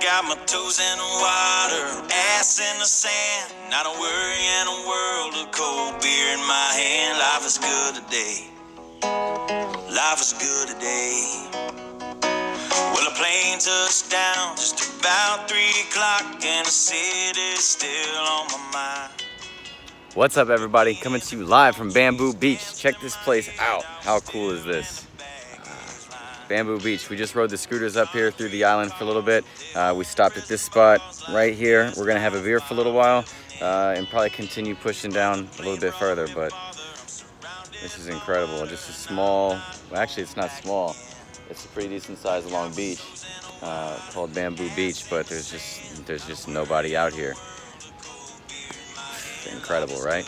got my toes in the water, ass in the sand. Not a worry in a world of cold beer in my hand. Life is good today. Life is good today. Well, a plane touched down just about three o'clock, and the city's still on my mind. What's up everybody? Coming to you live from Bamboo Beach. Check this place out. How cool is this? Bamboo Beach. We just rode the scooters up here through the island for a little bit. Uh, we stopped at this spot right here. We're gonna have a beer for a little while uh, and probably continue pushing down a little bit further, but this is incredible. Just a small, well actually it's not small. It's a pretty decent sized long beach uh, called Bamboo Beach, but there's just, there's just nobody out here. Incredible, right?